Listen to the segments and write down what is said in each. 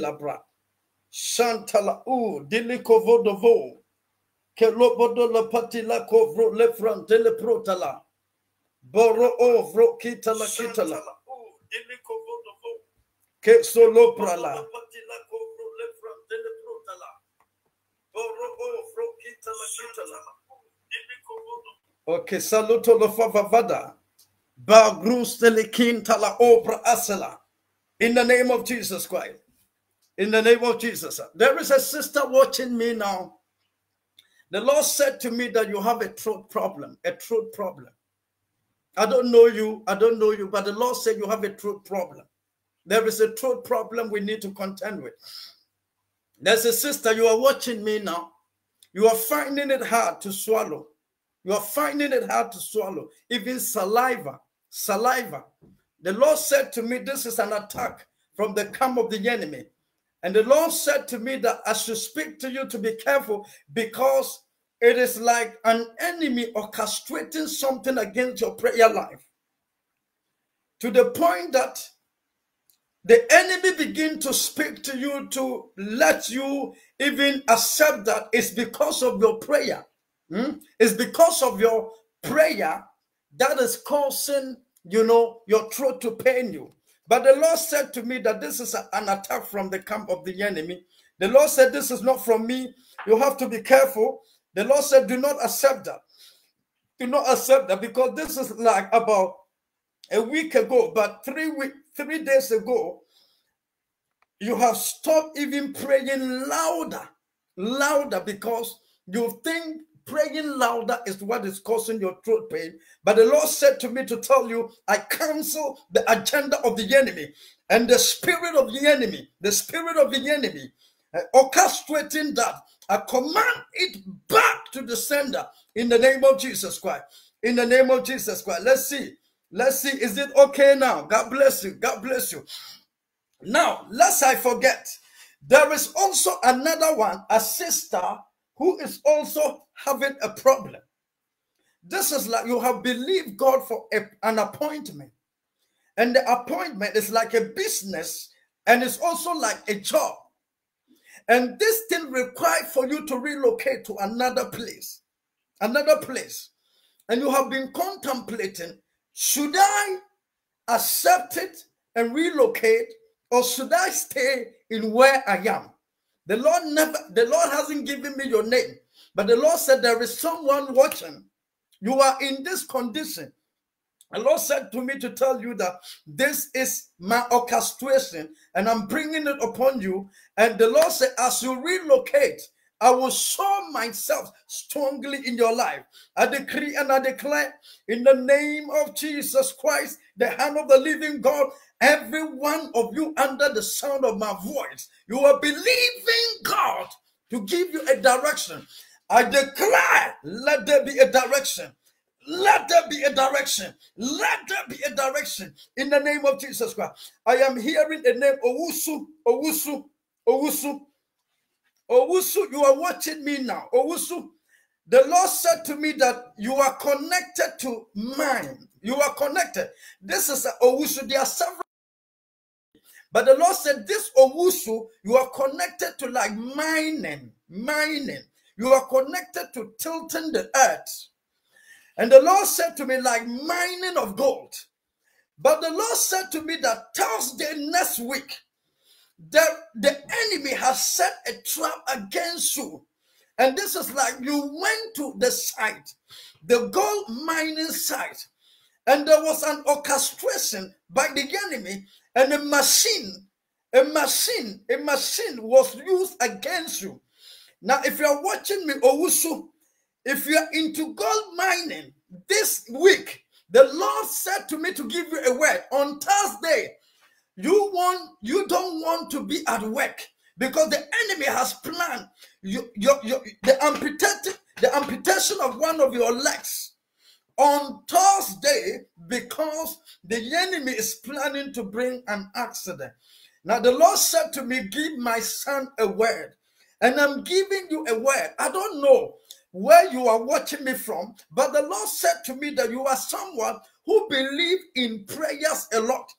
labra. Shantala u dilikovo dovo. Kelobodo la patila kovro le front le protala. Boro ovro kitala kitala. Ke solo prala. Okay, saluto lo favavada. Bagrus telekin tala obra asela. In the name of Jesus Christ. In the name of Jesus. There is a sister watching me now. The Lord said to me that you have a throat problem, a throat problem. I don't know you, I don't know you, but the Lord said you have a throat problem. There is a throat problem we need to contend with. There's a sister, you are watching me now. You are finding it hard to swallow. You are finding it hard to swallow, even saliva. Saliva. The Lord said to me, This is an attack from the camp of the enemy. And the Lord said to me that I should speak to you to be careful because it is like an enemy orchestrating something against your prayer life. To the point that the enemy begin to speak to you to let you even accept that it's because of your prayer. Hmm? It's because of your prayer that is causing, you know, your throat to pain you. But the Lord said to me that this is an attack from the camp of the enemy. The Lord said, This is not from me. You have to be careful. The Lord said, Do not accept that. Do not accept that because this is like about a week ago, but three week, three days ago, you have stopped even praying louder, louder because you think praying louder is what is causing your throat pain. But the Lord said to me to tell you, I cancel the agenda of the enemy and the spirit of the enemy, the spirit of the enemy, uh, orchestrating that. I command it back to the sender in the name of Jesus Christ. In the name of Jesus Christ. Let's see. Let's see. Is it okay now? God bless you. God bless you. Now, lest I forget, there is also another one, a sister who is also having a problem. This is like you have believed God for a, an appointment. And the appointment is like a business and it's also like a job. And this thing required for you to relocate to another place, another place. And you have been contemplating, should I accept it and relocate or should I stay in where I am? The Lord never, the Lord hasn't given me your name, but the Lord said there is someone watching. You are in this condition. The Lord said to me to tell you that this is my orchestration and I'm bringing it upon you. And the Lord said, as you relocate, I will show myself strongly in your life. I decree and I declare in the name of Jesus Christ, the hand of the living God, every one of you under the sound of my voice, you are believing God to give you a direction. I declare, let there be a direction. Let there be a direction. Let there be a direction in the name of Jesus Christ. I am hearing the name Owusu, Owusu, Owusu. Owusu, you are watching me now. Owusu, the Lord said to me that you are connected to mine. You are connected. This is a Owusu. There are several. But the Lord said, This Owusu, you are connected to like mining, mining. You are connected to tilting the earth. And the Lord said to me, like mining of gold. But the Lord said to me that Thursday next week, that the enemy has set a trap against you. And this is like you went to the site, the gold mining site, and there was an orchestration by the enemy, and a machine, a machine, a machine was used against you. Now, if you are watching me, Owusu, if you are into gold mining this week, the Lord said to me to give you a word on Thursday. You want you don't want to be at work because the enemy has planned you, the amputated the amputation of one of your legs on Thursday because the enemy is planning to bring an accident. Now the Lord said to me, "Give my son a word," and I'm giving you a word. I don't know where you are watching me from, but the Lord said to me that you are someone who believe in prayers a lot.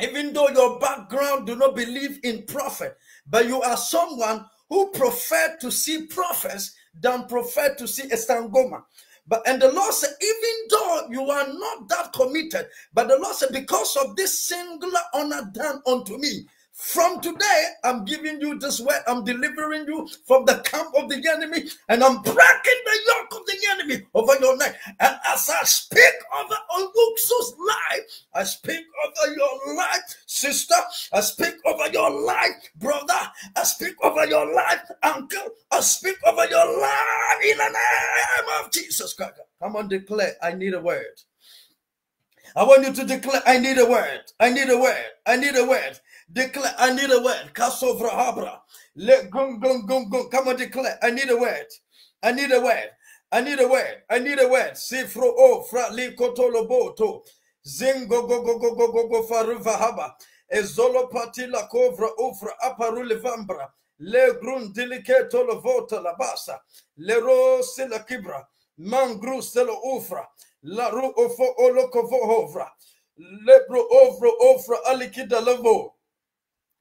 even though your background do not believe in prophet, but you are someone who prefer to see prophets than prefer to see a sangoma. But and the Lord said, even though you are not that committed, but the Lord said, because of this singular honor done unto me, from today, I'm giving you this word. I'm delivering you from the camp of the enemy, and I'm breaking the yoke of the enemy over your neck. And as I speak over Owusu's life, I speak over your life, sister. I speak over your life, brother. I speak over your life, uncle. I speak over your life in the name of Jesus Christ. Come on, declare. I need a word. I want you to declare, I need a word. I need a word. I need a word. Declare, I need a word. Kasovra habra. Let gung gung gung gung. Come on, declare. I need a word. I need a word. I need a word. I need a word. Sifro o fra li kotolo boto. Zingo go go go go go go faruva haba. Ezolo patila kovra ufra aparule vambra. Le grun dilicato lo vota la basa. Le ro sila kibra. Mangru selo ufra. La ru ofo olokovo hovra. Lebro ovro ofra alikida lavo.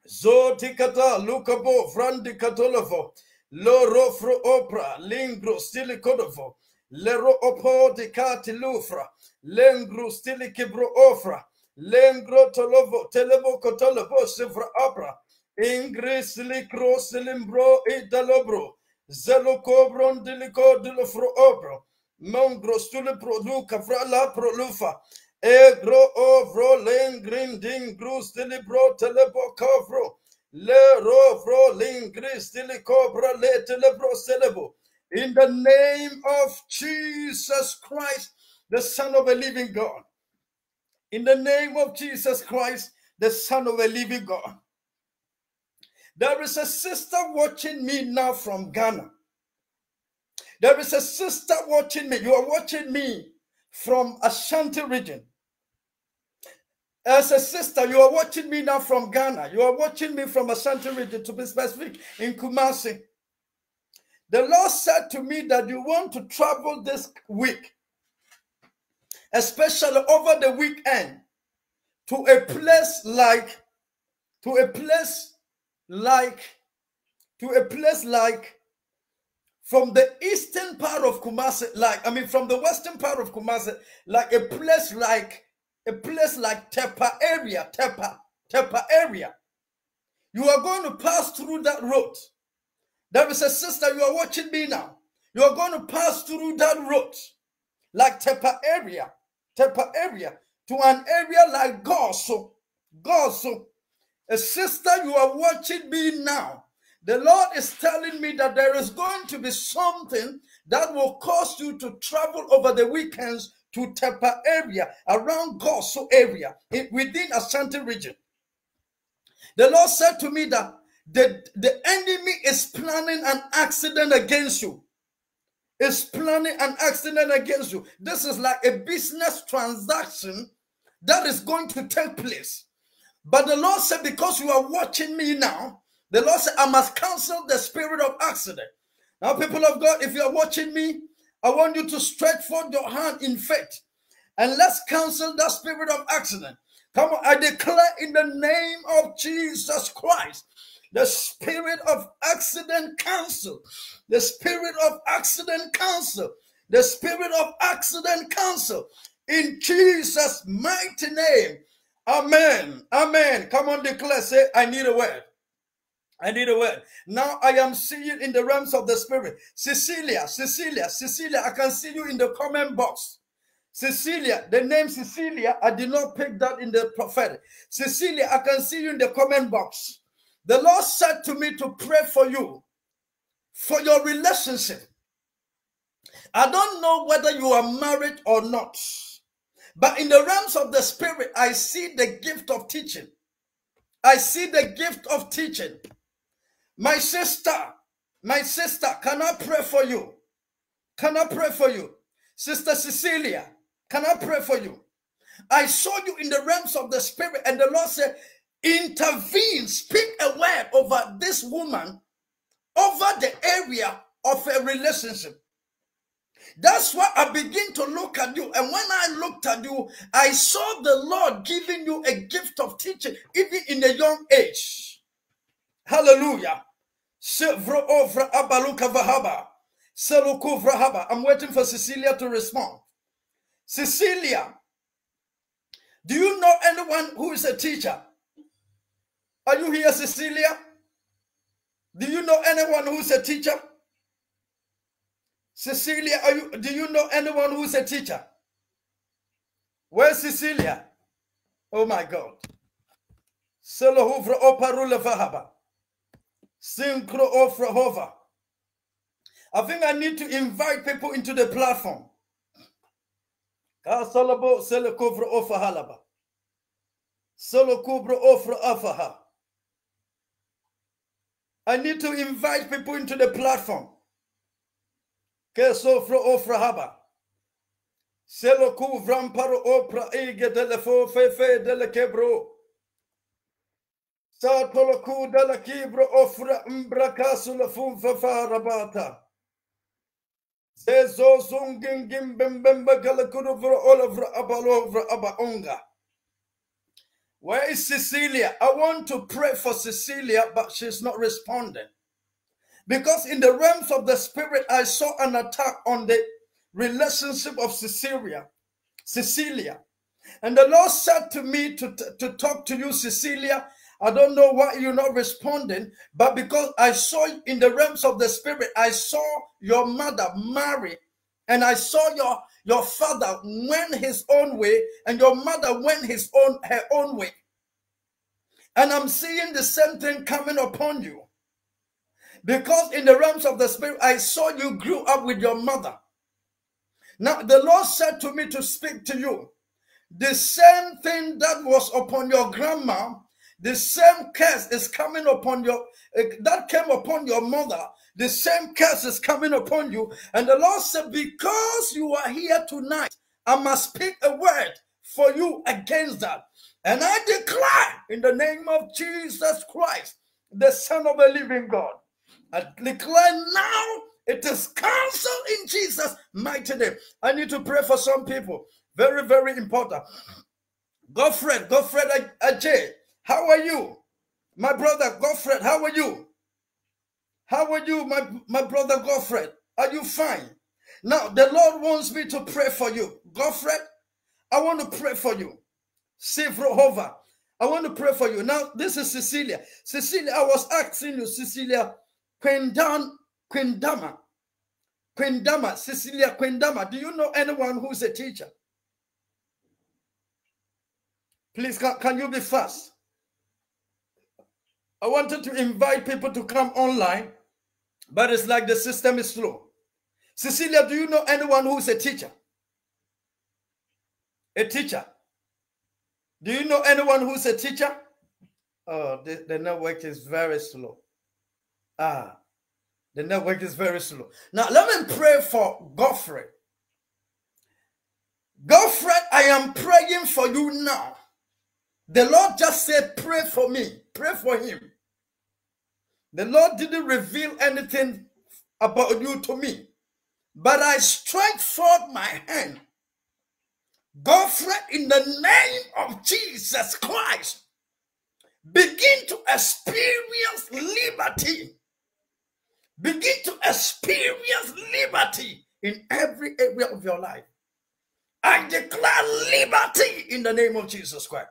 Zotikata lukabo frandi katolovo. Loro fro opra lingro stili kodovo. Lero opo di kati lufra. Lengro stili kibro ofra. Lengro tolovo telebo kotolovo sifra opra. Ingris likro silimbro idalobro. Zelo cobron dilico dilofro opro. Mongro stuli pro luca fra la pro lufa. Egro ovro lengrin ding grus bro telebo kovro. Le rovro lingris cobra le telebro celebo. In the name of Jesus Christ, the Son of a living God. In the name of Jesus Christ, the Son of a living God. There is a sister watching me now from Ghana. There is a sister watching me. You are watching me from Ashanti region. As a sister, you are watching me now from Ghana. You are watching me from Ashanti region, to be specific, in Kumasi. The Lord said to me that you want to travel this week, especially over the weekend, to a place like, to a place like, to a place like, from the eastern part of Kumasi, like, I mean, from the western part of Kumasi, like a place like a place like Tepa area, Tepa, Tepa area. You are going to pass through that road. There is a sister, you are watching me now. You are going to pass through that road, like Tepa area, Tepa area, to an area like Goaso, Goaso. A sister, you are watching me now. The Lord is telling me that there is going to be something that will cause you to travel over the weekends to Tepa area, around Goaso area, within Ashanti region. The Lord said to me that the, the enemy is planning an accident against you. Is planning an accident against you. This is like a business transaction that is going to take place. But the Lord said, because you are watching me now, the Lord said, I must cancel the spirit of accident. Now, people of God, if you are watching me, I want you to stretch forth your hand in faith and let's cancel the spirit of accident. Come on, I declare in the name of Jesus Christ, the spirit of accident cancel, the spirit of accident cancel, the spirit of accident cancel in Jesus' mighty name. Amen. Amen. Come on, declare, say, I need a word. I need a word. Now I am seeing in the realms of the spirit. Cecilia, Cecilia, Cecilia, I can see you in the comment box. Cecilia, the name Cecilia, I did not pick that in the prophetic. Cecilia, I can see you in the comment box. The Lord said to me to pray for you, for your relationship. I don't know whether you are married or not, but in the realms of the spirit, I see the gift of teaching. I see the gift of teaching. My sister, my sister, can I pray for you? Can I pray for you? Sister Cecilia, can I pray for you? I saw you in the realms of the spirit, and the Lord said, Intervene, speak a word over this woman, over the area of a relationship. That's why I begin to look at you. And when I looked at you, I saw the Lord giving you a gift of teaching, even in a young age. Hallelujah. I'm waiting for Cecilia to respond. Cecilia, do you know anyone who is a teacher? Are you here, Cecilia? Do you know anyone who's a teacher? Cecilia, are you, do you know anyone who's a teacher? Where's Cecilia? Oh my God. Selohuvra oparula vahaba. Synchro ofra hova. I think I need to invite people into the platform. Kasalabo selekuvra ofa halaba. Selokubra ofra afaha. I need to invite people into the platform. Kesofra ofra haba. Seloku vramparo opra ege delefo fefe dele dela kibro ofra mbrakasula funfa farabata. Zezo zungin abaonga. Where is Cecilia? I want to pray for Cecilia, but she's not responding. Because in the realms of the spirit, I saw an attack on the relationship of Cecilia. Cecilia. And the Lord said to me to, to talk to you, Cecilia. I don't know why you're not responding, but because I saw in the realms of the spirit, I saw your mother marry, and I saw your your father went his own way, and your mother went his own her own way. And I'm seeing the same thing coming upon you. Because in the realms of the spirit, I saw you grew up with your mother. Now the Lord said to me to speak to you. The same thing that was upon your grandma, the same curse is coming upon your eh, that came upon your mother the same curse is coming upon you. And the Lord said, Because you are here tonight, I must speak a word for you against that. And I declare in the name of Jesus Christ, the Son of the living God, I declare now it is cancelled in Jesus' mighty name. I need to pray for some people. Very, very important. Godfred, Godfred Adjei, how are you? My brother, Godfred, how are you? How are you, my, my brother Godfred? Are you fine? Now, the Lord wants me to pray for you. Godfred, I want to pray for you. Save Rohova. I want to pray for you. Now, this is Cecilia. Cecilia, I was asking you, Cecilia, Quendan, Quendama. Quendama, Cecilia Quendama. Do you know anyone who's a teacher? Please, can, can you be fast? I wanted to invite people to come online, but it's like the system is slow. Cecilia, do you know anyone who's a teacher? A teacher. Do you know anyone who's a teacher? Oh, the, the network is very slow. Ah, the network is very slow. Now, let me pray for Godfrey. Godfrey, I am praying for you now. The Lord just said, Pray for me, pray for him. The Lord didn't reveal anything about you to me, but I stretch forth my hand. Godfrey, in the name of Jesus Christ, begin to experience liberty. Begin to experience liberty in every area of your life. I declare liberty in the name of Jesus Christ.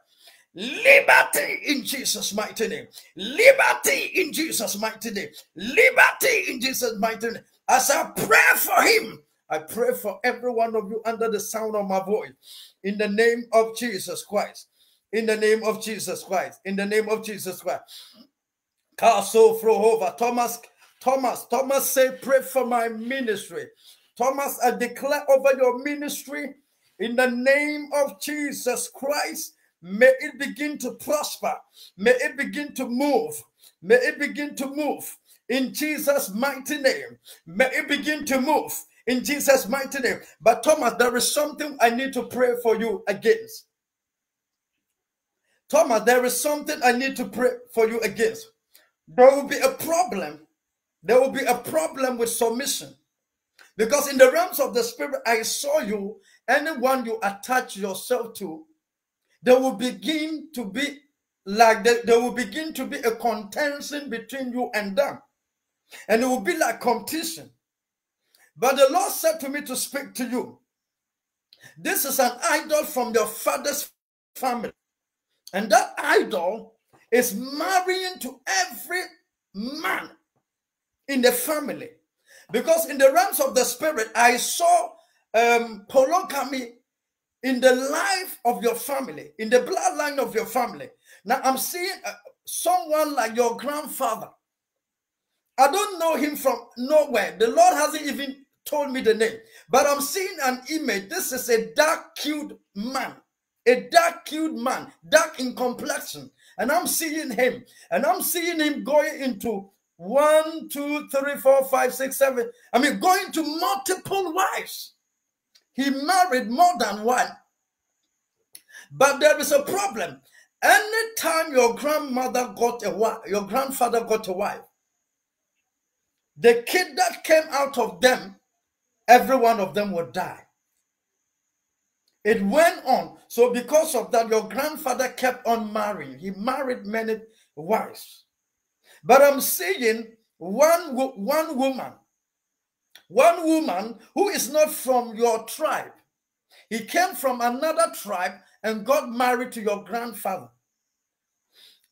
Liberty in Jesus' mighty name. Liberty in Jesus' mighty name. Liberty in Jesus' mighty name. As I pray for him, I pray for every one of you under the sound of my voice. In the name of Jesus Christ. In the name of Jesus Christ. In the name of Jesus Christ. Castle Frohova. Thomas, Thomas, Thomas say, pray for my ministry. Thomas, I declare over your ministry in the name of Jesus Christ May it begin to prosper. May it begin to move. May it begin to move in Jesus' mighty name. May it begin to move in Jesus' mighty name. But Thomas, there is something I need to pray for you against. Thomas, there is something I need to pray for you against. There will be a problem. There will be a problem with submission. Because in the realms of the spirit, I saw you, anyone you attach yourself to, there will begin to be like there, there will begin to be a contention between you and them. And it will be like competition. But the Lord said to me to speak to you. This is an idol from your father's family. And that idol is marrying to every man in the family. Because in the realms of the spirit, I saw um, polygamy in the life of your family, in the bloodline of your family. Now I'm seeing uh, someone like your grandfather. I don't know him from nowhere. The Lord hasn't even told me the name, but I'm seeing an image. This is a dark, cute man, a dark, cute man, dark in complexion. And I'm seeing him, and I'm seeing him going into one, two, three, four, five, six, seven. I mean, going to multiple wives. He married more than one. But there is a problem. Anytime your grandmother got a wife, your grandfather got a wife, the kid that came out of them, every one of them would die. It went on. So, because of that, your grandfather kept on marrying. He married many wives. But I'm seeing one, one woman, one woman who is not from your tribe. He came from another tribe and got married to your grandfather.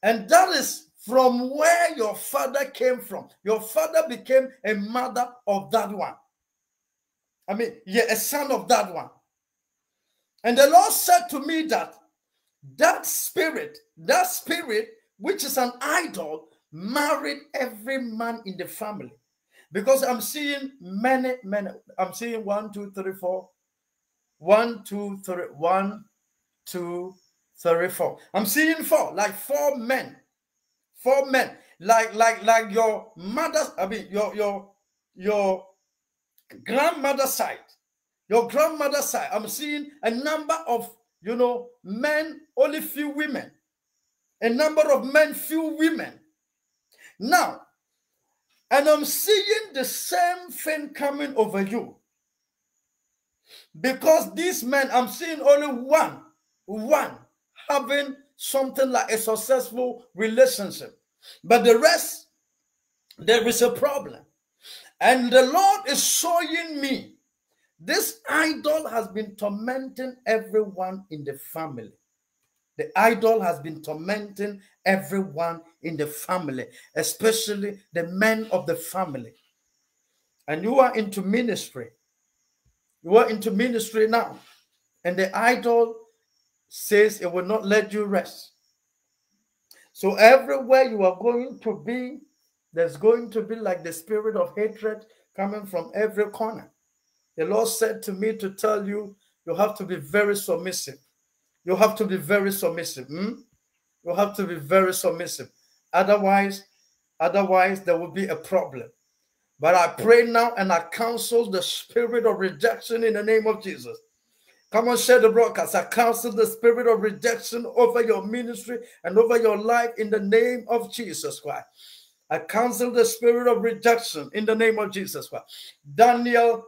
And that is from where your father came from. Your father became a mother of that one. I mean, yeah, a son of that one. And the Lord said to me that that spirit, that spirit, which is an idol, married every man in the family. Because I'm seeing many, many. I'm seeing one, two, three, four. One, two, three, one, two, three, four. I'm seeing four, like four men. Four men. Like, like, like your mother's, I mean your your your grandmother side. Your grandmother side. I'm seeing a number of you know men, only few women. A number of men, few women. Now, and I'm seeing the same thing coming over you. Because these men, I'm seeing only one, one having something like a successful relationship. But the rest, there is a problem. And the Lord is showing me this idol has been tormenting everyone in the family. The idol has been tormenting everyone in the family, especially the men of the family. And you are into ministry. You are into ministry now. And the idol says it will not let you rest. So everywhere you are going to be, there's going to be like the spirit of hatred coming from every corner. The Lord said to me to tell you, you have to be very submissive. You have to be very submissive. Hmm? You have to be very submissive. Otherwise, otherwise there will be a problem. But I pray now and I counsel the spirit of rejection in the name of Jesus. Come on, share the broadcast. I counsel the spirit of rejection over your ministry and over your life in the name of Jesus Christ. I counsel the spirit of rejection in the name of Jesus Christ. Daniel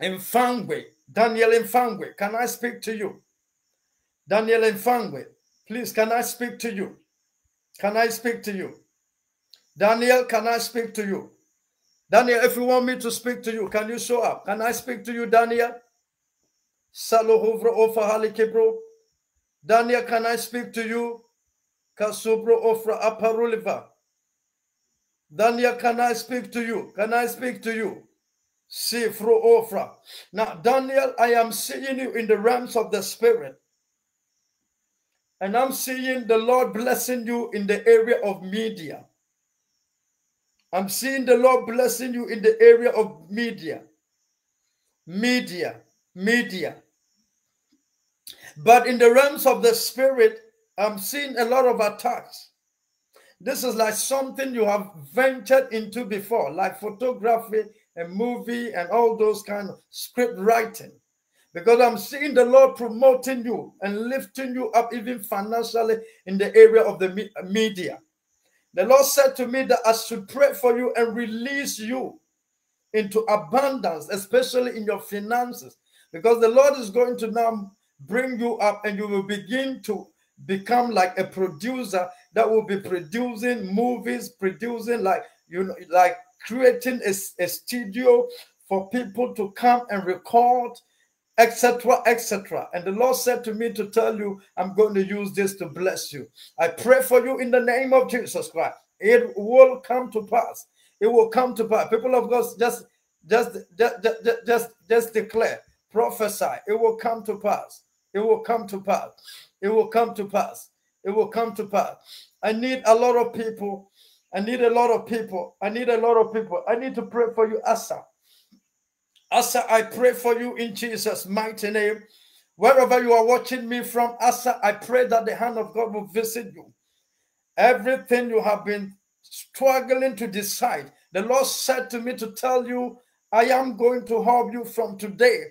Mfangwe, Daniel Mfangwe, can I speak to you? Daniel Mfangwe, please, can I speak to you? Can I speak to you? Daniel, can I speak to you? Daniel, if you want me to speak to you, can you show up? Can I speak to you, Daniel? Salohovro ofra halikebro. Daniel, can I speak to you? Kasubro ofra aparuliva. Daniel, can I speak to you? Can I speak to you? Sifro ofra. Now, Daniel, I am seeing you in the realms of the spirit. And I'm seeing the Lord blessing you in the area of media. I'm seeing the Lord blessing you in the area of media. Media, media. But in the realms of the spirit, I'm seeing a lot of attacks. This is like something you have ventured into before, like photography and movie and all those kind of script writing because I'm seeing the Lord promoting you and lifting you up even financially in the area of the media. The Lord said to me that I should pray for you and release you into abundance, especially in your finances, because the Lord is going to now bring you up and you will begin to become like a producer that will be producing movies, producing like you know, like creating a, a studio for people to come and record, etc., etc. And the Lord said to me to tell you, I'm going to use this to bless you. I pray for you in the name of Jesus Christ. It will come to pass. It will come to pass. People of God, just just just just just, just declare, prophesy. It will come to pass. It will come to pass. It will come to pass. It will come to pass. I need a lot of people. I need a lot of people. I need a lot of people. I need to pray for you, Asa. Asa, I pray for you in Jesus' mighty name. Wherever you are watching me from, Asa, I pray that the hand of God will visit you. Everything you have been struggling to decide, the Lord said to me to tell you, I am going to help you from today.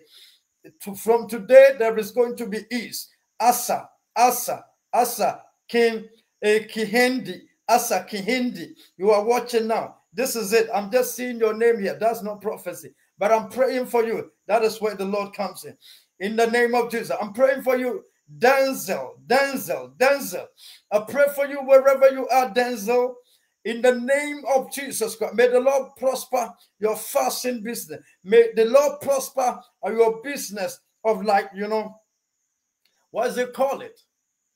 To, from today, there is going to be ease. Asa, Asa, Asa, King eh, Kihindi, Asa Kihindi. You are watching now. This is it. I'm just seeing your name here. That's not prophecy. But I'm praying for you. That is where the Lord comes in. In the name of Jesus. I'm praying for you, Denzel, Denzel, Denzel. I pray for you wherever you are, Denzel. In the name of Jesus Christ, may the Lord prosper your fasting business. May the Lord prosper your business of like, you know, what it call it?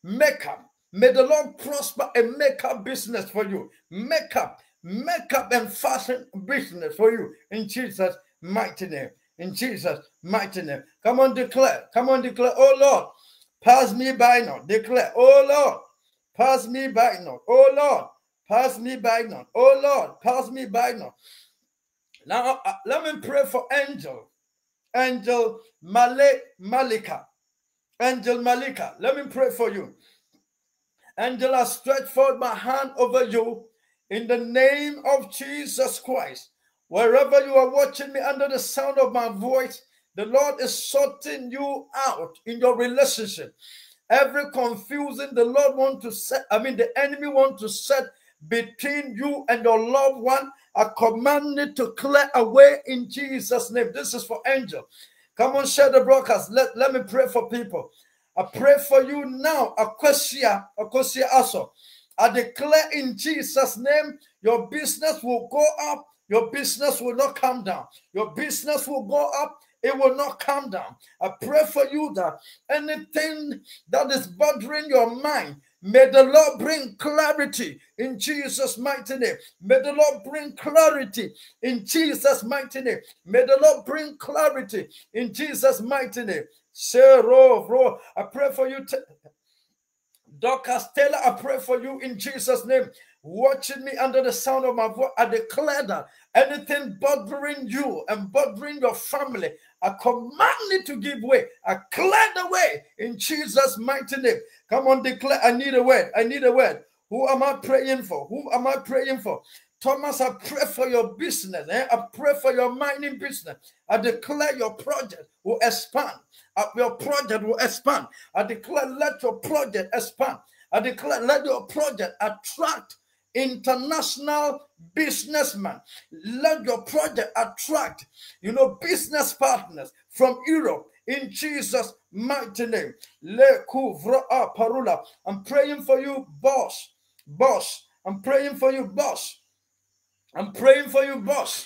Makeup. May the Lord prosper a makeup business for you. Makeup, makeup and fashion business for you in Jesus' mighty name. In Jesus' mighty name. Come on, declare. Come on, declare. Oh Lord, pass me by now. Declare. Oh Lord, pass me by now. Oh Lord, pass me by now. Oh Lord, pass me by now. Now, uh, let me pray for Angel. Angel Male Malika. Angel Malika, let me pray for you. Angel, I stretch forth my hand over you in the name of Jesus Christ. Wherever you are watching me under the sound of my voice, the Lord is sorting you out in your relationship. Every confusing the Lord want to set, I mean, the enemy want to set between you and your loved one, I command it to clear away in Jesus' name. This is for angel. Come on, share the broadcast. Let, let me pray for people. I pray for you now, Akosua, Akosua Aso. I declare in Jesus' name, your business will go up your business will not come down. Your business will go up. It will not come down. I pray for you that anything that is bothering your mind, May the Lord bring clarity in Jesus' mighty name. May the Lord bring clarity in Jesus' mighty name. May the Lord bring clarity in Jesus' mighty name. I pray for you. Dr. Stella, I pray for you in Jesus' name watching me under the sound of my voice, I declare that anything bothering you and bothering your family, I command it to give way. I clear the way in Jesus' mighty name. Come on, declare. I need a word. I need a word. Who am I praying for? Who am I praying for? Thomas, I pray for your business. Eh? I pray for your mining business. I declare your project will expand. Uh, your project will expand. I declare, let your project expand. I declare, let your project attract international businessmen. Let your project attract, you know, business partners from Europe in Jesus' mighty name. I'm praying for you, boss. Boss. I'm praying for you, boss. I'm praying for you, boss.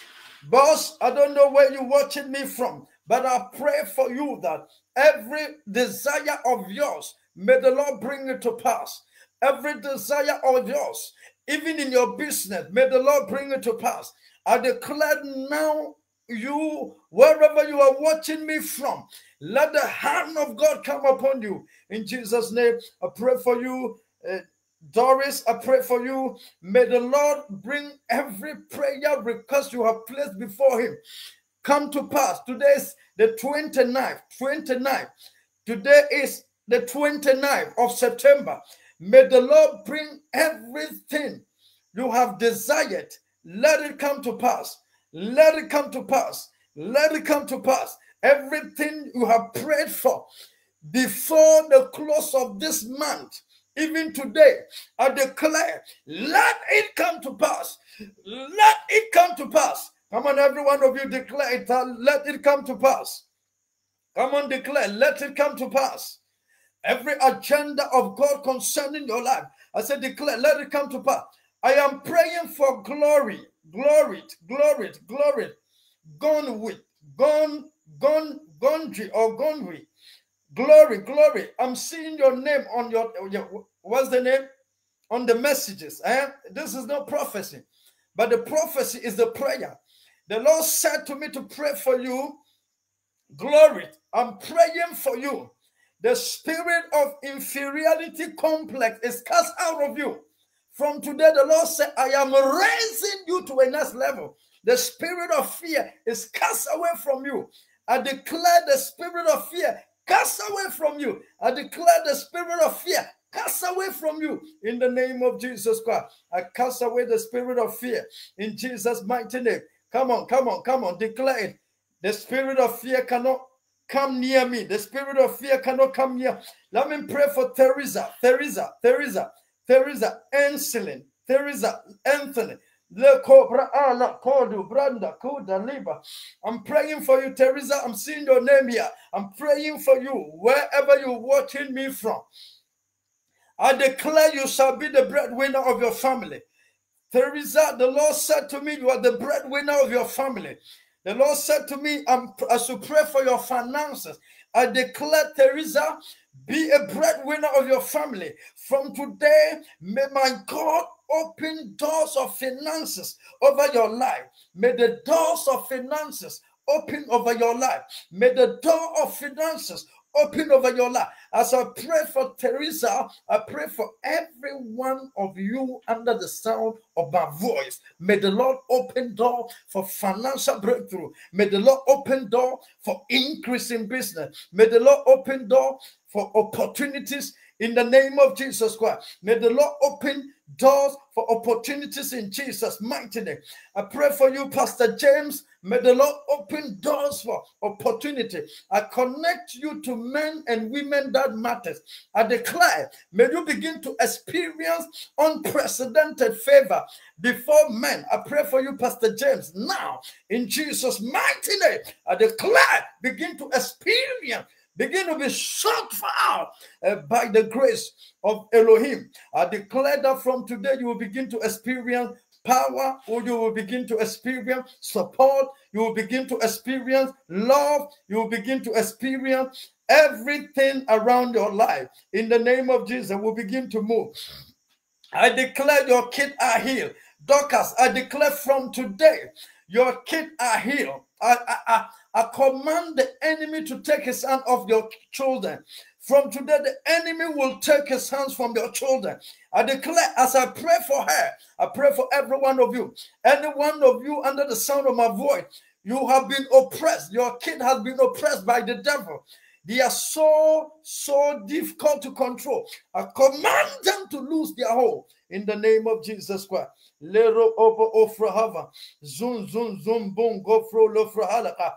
Boss, I don't know where you're watching me from, but I pray for you that every desire of yours, may the Lord bring it to pass. Every desire of yours, even in your business. May the Lord bring it to pass. I declare now, you, wherever you are watching me from, let the hand of God come upon you. In Jesus' name, I pray for you. Uh, Doris, I pray for you. May the Lord bring every prayer request you have placed before Him come to pass. Today is the 29th. 29th. Today is the 29th of September. May the Lord bring everything you have desired. Let it come to pass. Let it come to pass. Let it come to pass. Everything you have prayed for before the close of this month, even today, I declare, let it come to pass. Let it come to pass. Come on, every one of you declare it. Let it come to pass. Come on, declare. Let it come to pass. Every agenda of God concerning your life. I said, declare, let it come to pass. I am praying for glory, glory, glory, glory, gone with, gone, gone, gondry or gonry. Glory, glory. I'm seeing your name on your, your what's the name? On the messages. Eh? This is not prophecy, but the prophecy is the prayer. The Lord said to me to pray for you. Glory. I'm praying for you. The spirit of inferiority complex is cast out of you. From today, the Lord said, I am raising you to a next level. The spirit of fear is cast away from you. I declare the spirit of fear cast away from you. I declare the spirit of fear cast away from you in the name of Jesus Christ. I cast away the spirit of fear in Jesus' mighty name. Come on, come on, come on, declare it. The spirit of fear cannot come near me. The spirit of fear cannot come near. Let me pray for Teresa, Teresa, Teresa, Teresa, Anselin, Teresa, Anthony. Ah, liba. I'm praying for you, Teresa. I'm seeing your name here. I'm praying for you wherever you're watching me from. I declare you shall be the breadwinner of your family. Teresa, the Lord said to me, You are the breadwinner of your family. The Lord said to me, I'm, I should pray for your finances. I declare, Teresa, be a breadwinner of your family. From today, may my God open doors of finances over your life. May the doors of finances open over your life. May the door of finances open over your life. As I pray for Teresa, I pray for every one of you under the sound of my voice. May the Lord open door for financial breakthrough. May the Lord open door for increase in business. May the Lord open door for opportunities in the name of Jesus Christ. May the Lord open doors for opportunities in Jesus' mighty name. I pray for you, Pastor James. May the Lord open doors for opportunity. I connect you to men and women that matters. I declare, may you begin to experience unprecedented favor before men. I pray for you, Pastor James. Now, in Jesus' mighty name, I declare, begin to experience begin to be shut out uh, by the grace of Elohim. I declare that from today you will begin to experience power, or you will begin to experience support, you will begin to experience love, you will begin to experience everything around your life. In the name of Jesus, will begin to move. I declare your kids are healed. Dorcas, I declare from today, your kids are healed. I, I, I, command the enemy to take his hand off your children. From today, the enemy will take his hands from your children. I declare, as I pray for her, I pray for every one of you, any one of you under the sound of my voice, you have been oppressed. Your kid has been oppressed by the devil. They are so, so difficult to control. I command them to lose their hold in the name of Jesus Christ. Lero obo ofrahava. Zun zun zun boom, go fro lo frahalaka.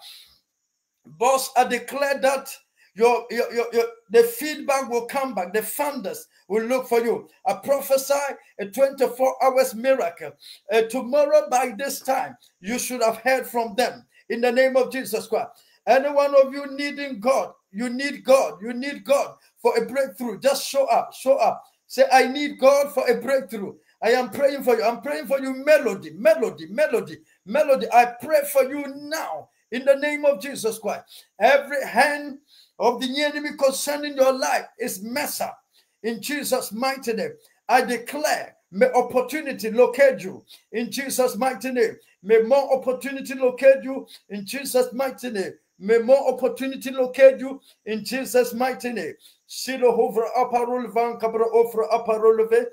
Boss, I declare that your, your, your, your, the feedback will come back. The funders will look for you. I prophesy a 24 hours miracle. Uh, tomorrow by this time, you should have heard from them in the name of Jesus Christ. Any one of you needing God, you need God, you need God for a breakthrough. Just show up, show up. Say, I need God for a breakthrough. I am praying for you. I'm praying for you, melody, melody, melody, melody. I pray for you now in the name of Jesus Christ. Every hand of the enemy concerning your life is messed up in Jesus' mighty name. I declare, may opportunity locate you in Jesus' mighty name. May more opportunity locate you in Jesus' mighty name. May more opportunity locate you in Jesus' mighty name. Silo hovra aparul van kabra ofra aparulve.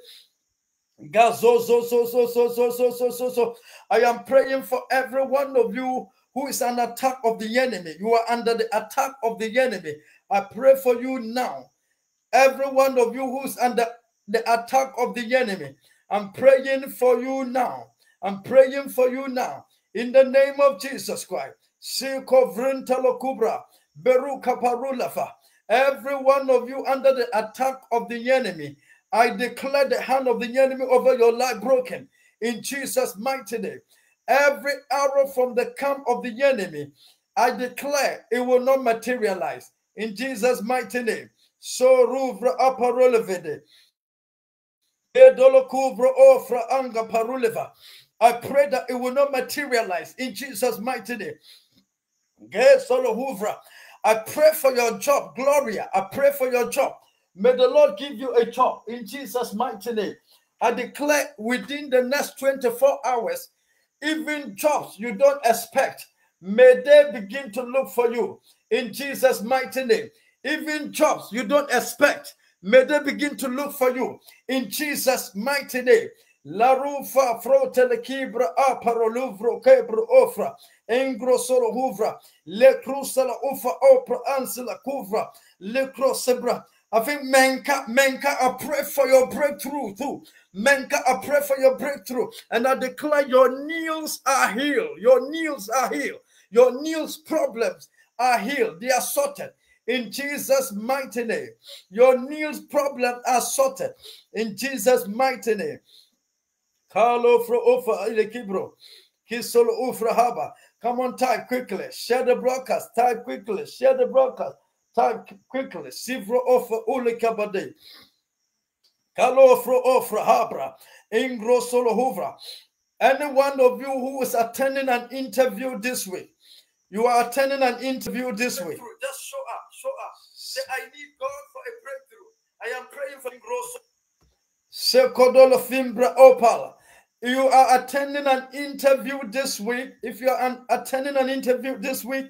Gazo so so so so so so so so so. I am praying for every one of you who is an attack of the enemy. You are under the attack of the enemy. I pray for you now. Every one of you who's under the attack of the enemy. I'm praying for you now. I'm praying for you now. In the name of Jesus Christ. Every one of you under the attack of the enemy. I declare the hand of the enemy over your life broken in Jesus' mighty name. Every arrow from the camp of the enemy, I declare it will not materialize in Jesus' mighty name. So ruvra aparolevede. I pray that it will not materialize in Jesus' mighty name. I pray for your job, Gloria. I pray for your job. May the Lord give you a job in Jesus' mighty name. I declare within the next 24 hours, even jobs you don't expect, may they begin to look for you in Jesus' mighty name. Even jobs you don't expect, may they begin to look for you in Jesus' mighty name. La rufa frotele kibra aparoluvro kebro ofra engro solo huvra le crusala ufa opra ansela kuvra le crosebra I think Menka, Menka, I pray for your breakthrough too. Menka, I pray for your breakthrough. And I declare your knees are healed. Your knees are healed. Your knees problems are healed. They are sorted in Jesus' mighty name. Your knees problems are sorted in Jesus' mighty name. Carlo fro ofa ile kibro. Kisolo ufra haba. Come on, type quickly. Share the broadcast. Type quickly. Share the broadcast. Type quickly. Sivro ofa ule kabade. Kalofro ofra habra. Ingro solo huvra. Any one of you who is attending an interview this week, you are attending an interview this week. Just show up, show up. Say, I need God for a breakthrough. I am praying for Grosso. Sekodolo Fimbra Opal. You are attending an interview this week. If you are an, attending an interview this week,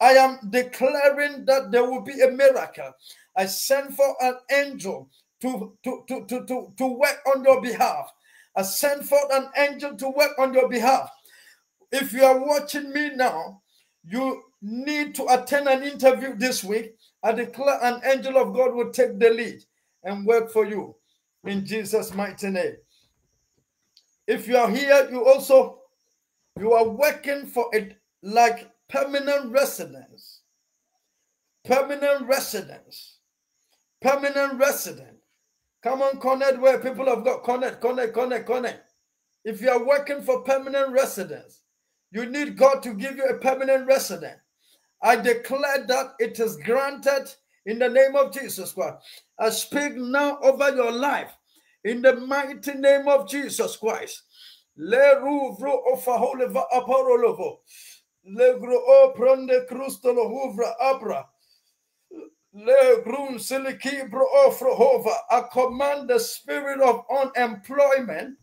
I am declaring that there will be a miracle. I send for an angel to, to, to, to, to, to work on your behalf. I send for an angel to work on your behalf. If you are watching me now, you need to attend an interview this week. I declare an angel of God will take the lead and work for you in Jesus' mighty name. If you are here, you also you are working for it like permanent residence. Permanent residence. Permanent resident. Come on, connect where people have got connect, connect, connect, connect. If you are working for permanent residence, you need God to give you a permanent resident. I declare that it is granted in the name of Jesus Christ. I speak now over your life in the mighty name of Jesus Christ. Le ruvro ofaholeva aparolovo. Le gro o pronde crustolo huvra abra. Le grun silikibro ofrohova. I command the spirit of unemployment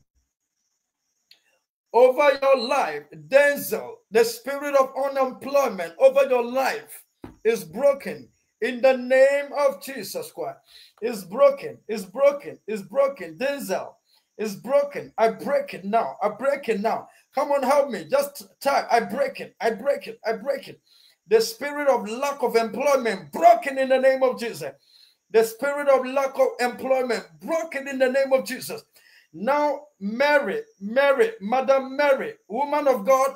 over your life. Denzel, the spirit of unemployment over your life is broken in the name of Jesus Christ. It's broken, it's broken, it's broken. Denzel is broken. I break it now. I break it now. Come on, help me. Just type. I break it. I break it. I break it. The spirit of lack of employment broken in the name of Jesus. The spirit of lack of employment broken in the name of Jesus. Now, Mary, Mary, Madam Mary, woman of God,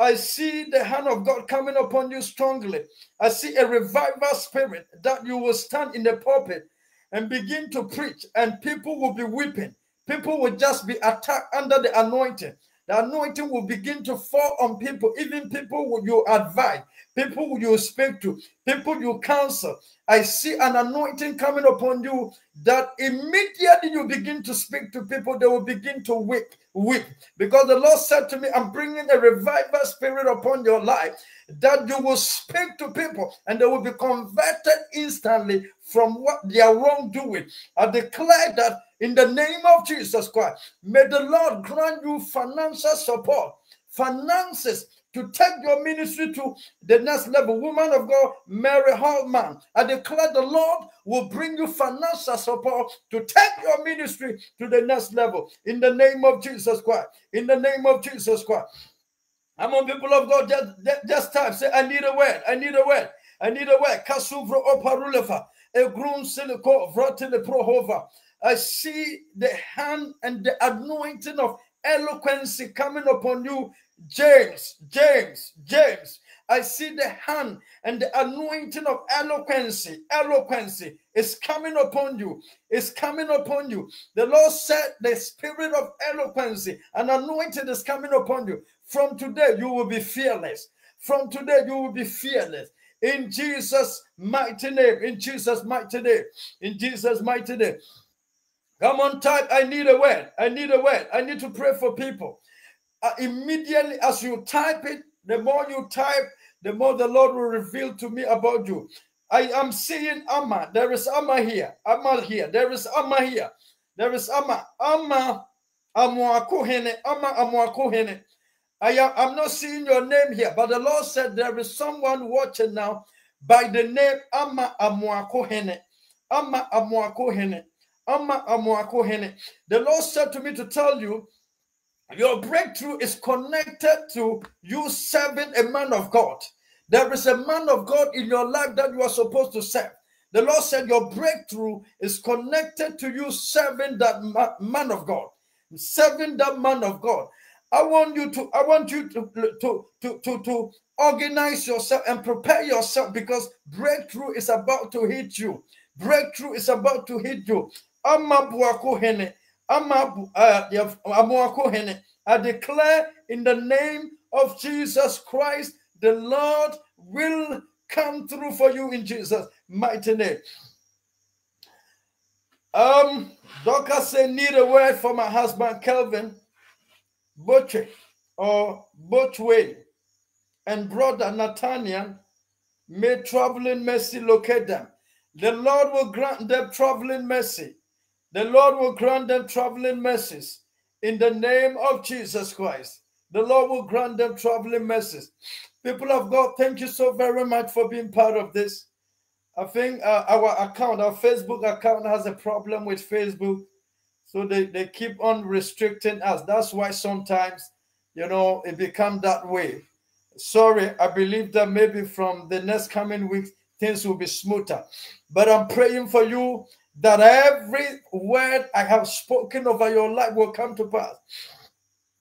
I see the hand of God coming upon you strongly. I see a revival spirit that you will stand in the pulpit and begin to preach, and people will be weeping. People will just be attacked under the anointing. The anointing will begin to fall on people, even people you advise, people you speak to, people you counsel. I see an anointing coming upon you that immediately you begin to speak to people, they will begin to weep, weep. Because the Lord said to me, I'm bringing a revival spirit upon your life that you will speak to people and they will be converted instantly from what they are wrongdoing. I declare that in the name of Jesus Christ, may the Lord grant you financial support, finances to take your ministry to the next level. Woman of God, Mary Hallman, I declare the Lord will bring you financial support to take your ministry to the next level. In the name of Jesus Christ. In the name of Jesus Christ. I'm on people of God, just, just type, say, I need a word, I need a word, I need a word. Kasuvro oparulefa, egrun siliko vratile prohova. I see the hand and the anointing of eloquence coming upon you James, James, James. I see the hand and the anointing of eloquency. Eloquency is coming upon you. Is coming upon you. The Lord said the spirit of eloquency and anointing is coming upon you. From today, you will be fearless. From today, you will be fearless. In Jesus' mighty name. In Jesus' mighty name. In Jesus' mighty name. Come on, type. I need a word. I need a word. I need to pray for people. Uh, immediately as you type it, the more you type, the more the Lord will reveal to me about you. I am seeing Amma. There is Amma here. Amma here. There is Amma here. There is Amma. Amma Amwakuhene. Amma Amwakuhene. I am I'm not seeing your name here, but the Lord said there is someone watching now by the name Amma Amwakuhene. Amma Amwakuhene. Amma Amwakuhene. The Lord said to me to tell you your breakthrough is connected to you serving a man of God. There is a man of God in your life that you are supposed to serve. The Lord said your breakthrough is connected to you serving that man of God, serving that man of God. I want you to, I want you to, to, to, to, to organize yourself and prepare yourself because breakthrough is about to hit you. Breakthrough is about to hit you. I declare in the name of Jesus Christ, the Lord will come through for you in Jesus' mighty name. Um, Doctor say need a word for my husband Kelvin Butcher or Butchway and brother Nathaniel. May traveling mercy locate them. The Lord will grant them traveling mercy the Lord will grant them traveling mercies in the name of Jesus Christ. The Lord will grant them traveling mercies. People of God, thank you so very much for being part of this. I think uh, our account, our Facebook account, has a problem with Facebook. So they, they keep on restricting us. That's why sometimes, you know, it become that way. Sorry, I believe that maybe from the next coming weeks, things will be smoother. But I'm praying for you that every word I have spoken over your life will come to pass.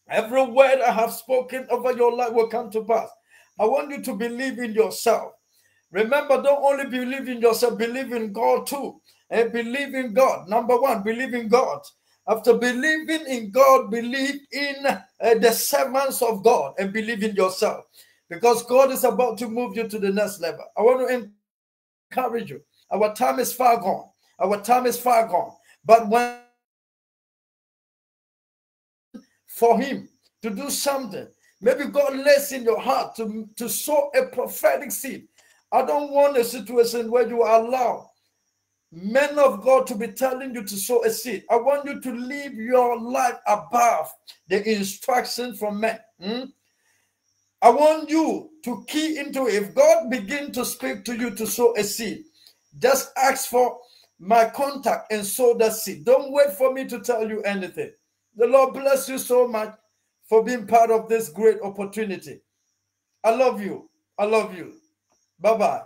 Every word I have spoken over your life will come to pass. I want you to believe in yourself. Remember, don't only believe in yourself, believe in God too. And believe in God. Number one, believe in God. After believing in God, believe in uh, the servants of God and believe in yourself. Because God is about to move you to the next level. I want to encourage you. Our time is far gone. Our time is far gone. But when for him to do something, maybe God lays in your heart to, to sow a prophetic seed. I don't want a situation where you allow men of God to be telling you to sow a seed. I want you to live your life above the instructions from men. Hmm? I want you to key into. If God begin to speak to you to sow a seed, just ask for my contact and sow that seed. Don't wait for me to tell you anything. The Lord bless you so much for being part of this great opportunity. I love you. I love you. Bye bye.